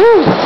Woo!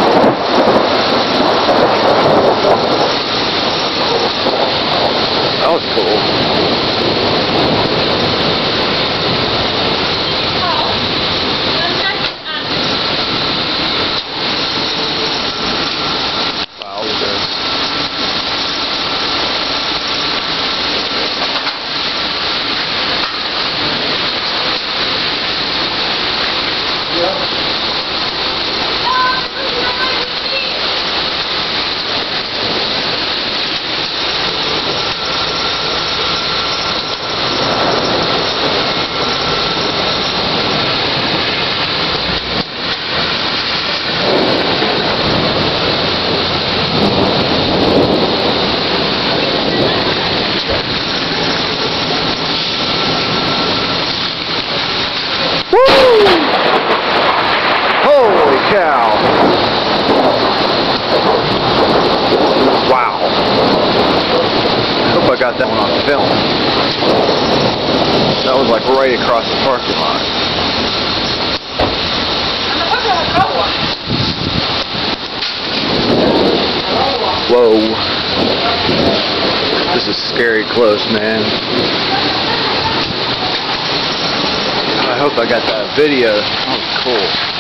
Holy cow! Wow. Hope I got that one on film. That was like right across the parking lot. Whoa. This is scary close, man. I hope I got that video. Oh, cool.